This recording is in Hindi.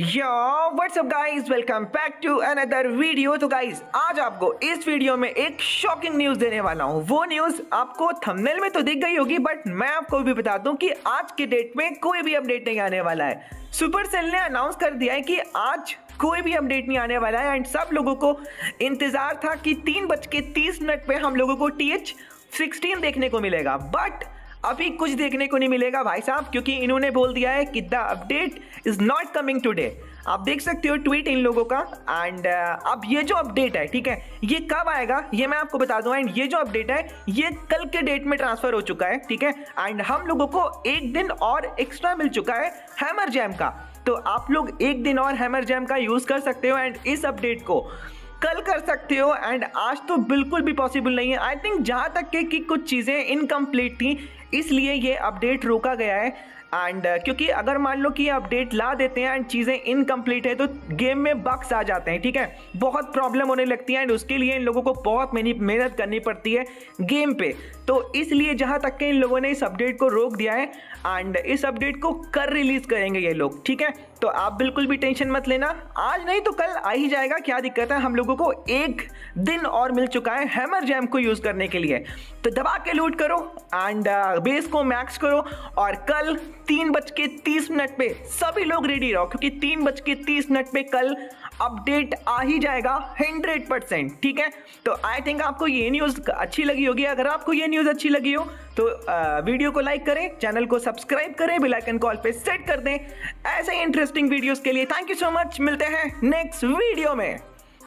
Yo what's up guys welcome back to another video तो गाइस आज आपको इस वीडियो में एक शॉकिंग न्यूज़ देने वाला हूँ। वो न्यूज़ आपको थंबनेल में तो दिख गई होगी बट मैं आपको भी बता दूँ कि आज के डेट में कोई भी अपडेट नहीं आने वाला है। सुपर सेल ने अनाउंस कर दिया है कि आज कोई भी अपडेट नहीं आने वाला है एंड सब लोगों को इंतज़ार था कि तीन बज के तीस मिनट पे हम लोगों को टी एच सिक्सटीन देखने को मिलेगा। बट अभी कुछ देखने को नहीं मिलेगा भाई साहब क्योंकि इन्होंने बोल दिया है कि the update is not coming today आप देख सकते हो ट्वीट इन लोगों का एंड uh, अब ये जो अपडेट है ठीक है ये कब आएगा ये मैं आपको बता दूँ एंड ये जो अपडेट है ये कल के डेट में ट्रांसफ़र हो चुका है ठीक है एंड हम लोगों को एक दिन और एक्स्ट्रा मिल चुका है हैमर जैम का. तो आप लोग एक दिन और हैमर जैम का यूज़ कर सकते हो एंड इस अपडेट को. कल कर सकते हो एंड आज तो बिल्कुल भी पॉसिबल नहीं है। आई थिंक जहाँ तक के कि कुछ चीज़ें इनकम्प्लीट थी, इसलिए ये अपडेट रोका गया है। एंड uh, क्योंकि अगर मान लो कि ये अपडेट ला देते हैं एंड चीज़ें इनकम्प्लीट है तो गेम में बग्स आ जाते हैं ठीक है? बहुत प्रॉब्लम होने लगती है एंड उसके लिए इन लोगों को बहुत मेहनत करनी पड़ती है गेम पे। तो इसलिए जहाँ तक के इन लोगों ने इस अपडेट को रोक दिया है एंड इस अपडेट को कर रिलीज़ करेंगे ये लोग ठीक है? तो आप बिल्कुल भी टेंशन मत लेना। आज नहीं तो कल आ ही जाएगा क्या दिक्कत है? हम लोगों को एक दिन और मिल चुका है हैमर जैम को यूज़ करने के लिए। तो दबा के लूट करो एंड बेस uh, को मैक्स करो और कल तीन बज के तीस मिनट पे सभी लोग रेडी रहो, क्योंकि तीन बज के तीस मिनट पे कल अपडेट आ ही जाएगा हंड्रेड परसेंट ठीक है? तो आई थिंक आपको ये न्यूज़ अच्छी लगी होगी। अगर आपको ये न्यूज़ अच्छी लगी हो तो वीडियो को लाइक करें चैनल को सब्सक्राइब करें बेल आइकन कॉल पे सेट कर दें। ऐसे इंटरेस्टिंग वीडियोस के लिए थैंक यू सो मच मिलते हैं नेक्स्ट वीडियो में।